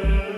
Amen.